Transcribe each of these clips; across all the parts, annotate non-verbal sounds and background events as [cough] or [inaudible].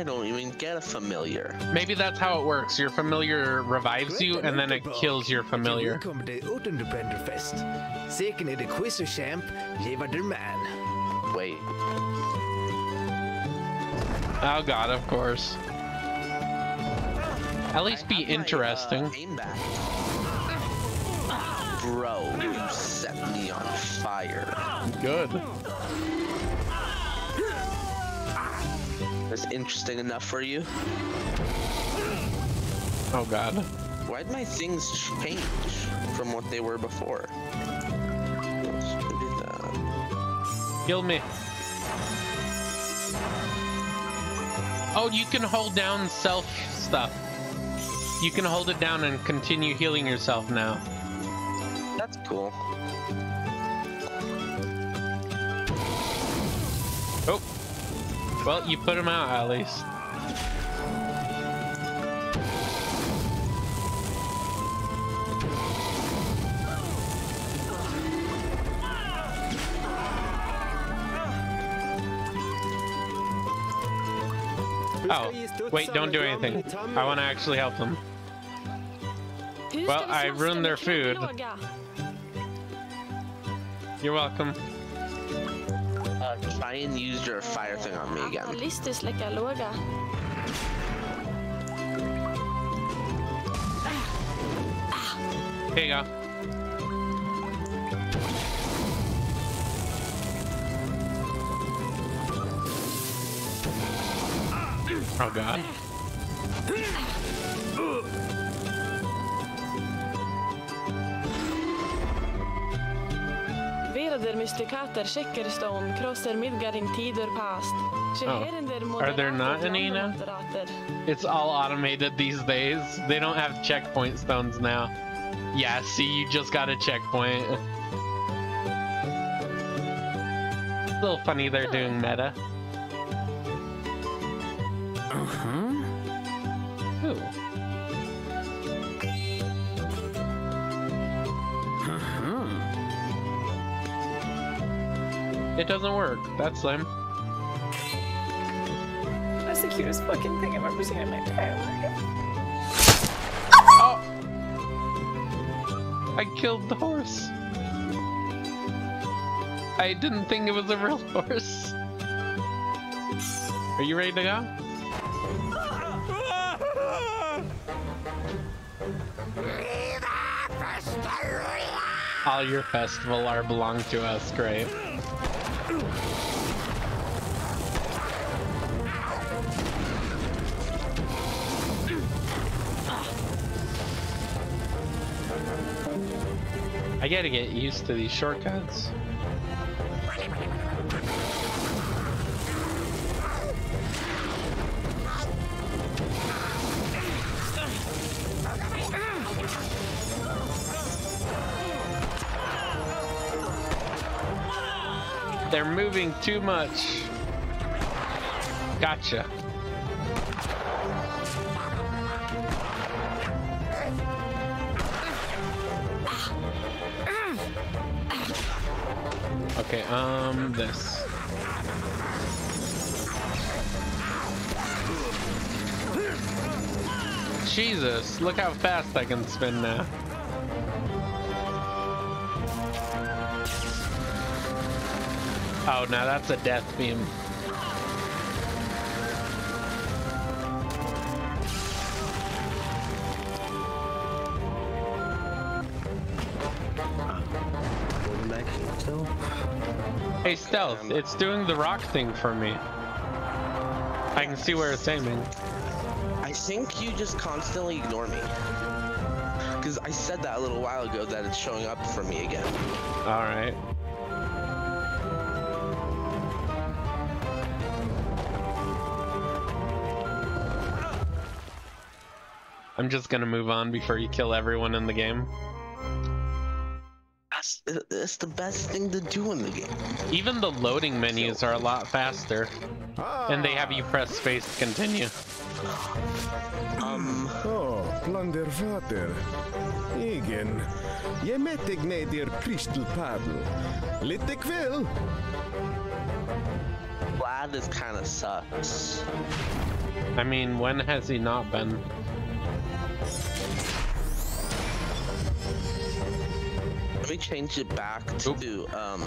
I don't even get a familiar. Maybe that's how it works. Your familiar revives you, and then it kills your familiar. Welkom bij Ottendebenderfest. Zeker in de quizerchamp, lever der man. Wait. Oh god, of course. At least be have my, uh, interesting. Bro, you set me on fire. Good. That's interesting enough for you? Oh god. Why'd my things change from what they were before? Let's do that. Kill me. Oh, you can hold down self stuff. You can hold it down and continue healing yourself now. That's cool. Oh. Well, you put him out at least. Oh, wait, don't do anything. I want to actually help them. Well, I ruined their Det kan vi food. You're welcome. Uh, try and use your fire thing on me again. Listor släcka låga. Here you go. Oh god. Verader mysticater Checkerstone crosser Midgaring tider past. Oh. Are there not any now? It's all automated these days. They don't have checkpoint stones now. Yeah, see, you just got a checkpoint. [laughs] A little funny they're doing meta. Uh-huh. Ooh. It doesn't work. That's lame. That's the cutest fucking thing I've ever seen in my entire life. Oh! I killed the horse. I didn't think it was a real [laughs] horse. Are you ready to go? All your festival are belong to us, great. I gotta get used to these shortcuts. Moving too much. Gotcha. Okay, um, this. Jesus, look how fast I can spin now. Oh, now that's a death beam. Hey, Stealth, it's doing the rock thing for me. I can see where it's aiming. I think you just constantly ignore me. Because I said that a little while ago that it's showing up for me again. Alright. I'm just gonna move on before you kill everyone in the game. That's, that's the best thing to do in the game. Even the loading menus are a lot faster. And they have you press space to continue. [sighs] Um, Oh, plundervater. Igen. Je met ik neder crystal paddle. Lit ik wel. Vlad is kind of sucks. I mean, when has he not been? Let me change it back to Oop. um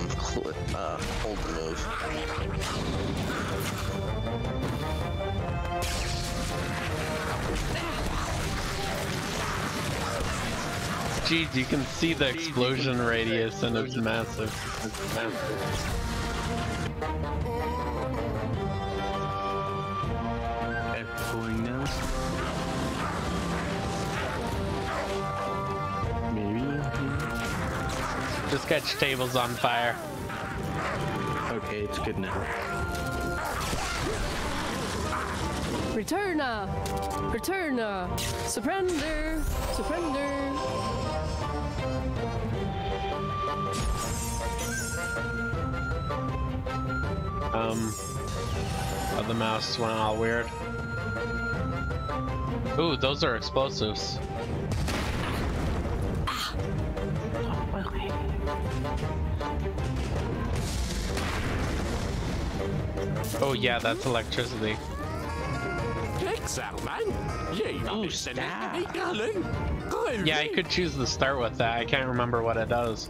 uh hold the move. Jeez, you can see the explosion radius and it's massive. It's massive. Just catch tables on fire. Okay, it's good now. Returna! Returna! Surrender! Surrender! Um, oh, the mouse went all weird. Ooh, those are explosives. Oh yeah, that's electricity. Ooh, snap. Yeah, I could choose to start with that. I can't remember what it does.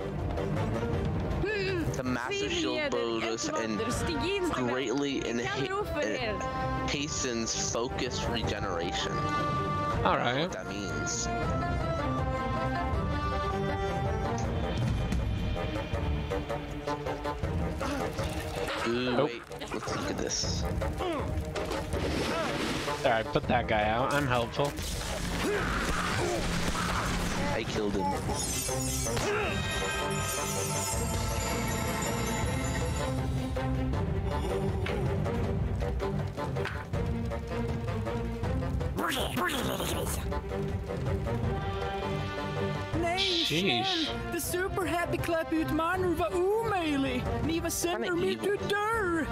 The massive shield bonus and greatly inhi- uh, hastens focus regeneration. All right. What that means. Ooh, Nope. wait. Let's look at this. All right, put that guy out. I'm helpful. I killed him. Nej, Sheesh. Kjell! The Super Happy Clap-utmaningen var omöjlig! Ni var sänder Fan, mig evil. till dörr!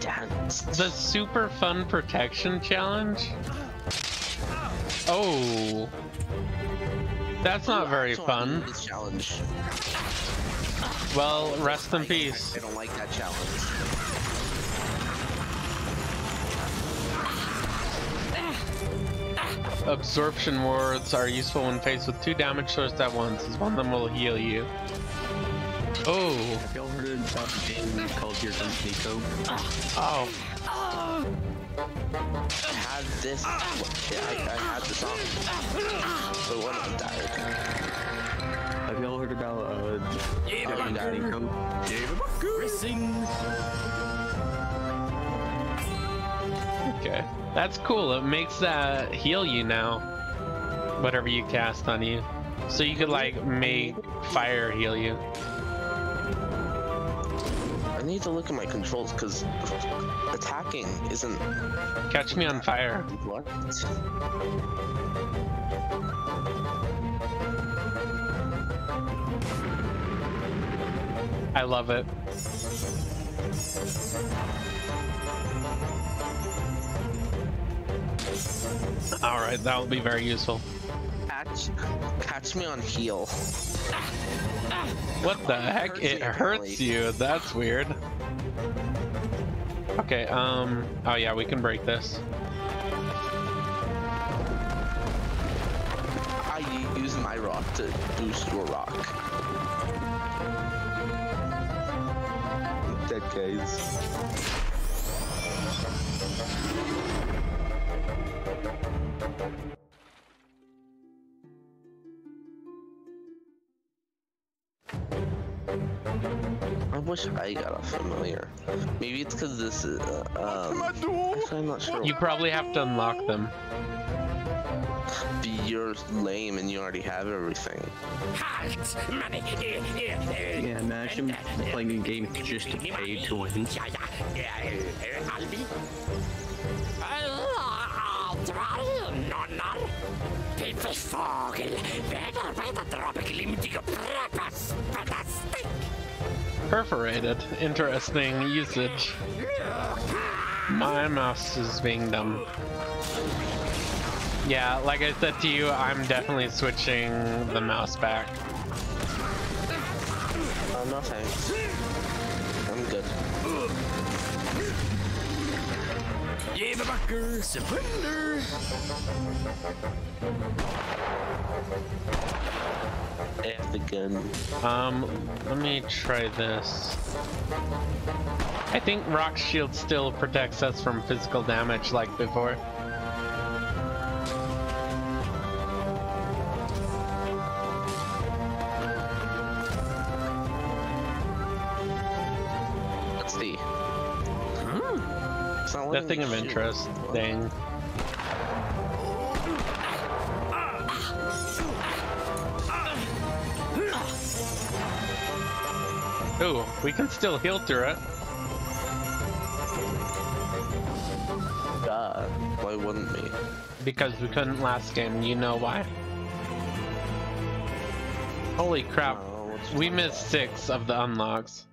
Dance. The super fun protection challenge? Oh. That's not very fun. This challenge. Well, rest in peace. I don't like that challenge. Absorption wards are useful when faced with two damage sourced at once, as one of them will heal you. Oh. Have y'all heard about the game called Here Comes Niko? Oh. I had this. Yeah, I, I had this on. But one of them died. Have y'all heard about uh, Here Comes got it. Niko? Racing! Okay. That's cool. It makes that heal you now. Whatever you cast on you. So you could like make fire heal you. I need to look at my controls because attacking isn't. Catch me on fire. What? I love it. Alright, that will be very useful. Catch, catch me on heal. What the heck? hurts It me, hurts apparently. you. That's weird. Okay, um... Oh yeah, we can break this. I use my rock to boost your rock. Dead guys. I wish I got a familiar. Maybe it's because this is. Uh, um, actually, I'm not sure. You probably have to unlock them. You're lame and you already have everything. Yeah, imagine playing a game just to pay to win. Perforated. Interesting usage. My mouse is being dumb. Yeah, like I said to you, I'm definitely switching the mouse back. Oh, no thanks. I'm good. Jäverbacker, surrender. F the gun. Um, let me try this. I think Rock Shield still protects us from physical damage like before. It's not That letting thing of interest thing. Ooh, we can still heal through it. Duh. Why wouldn't we? Because we couldn't last game, you know why? Holy crap, Oh, we missed six of the unlocks.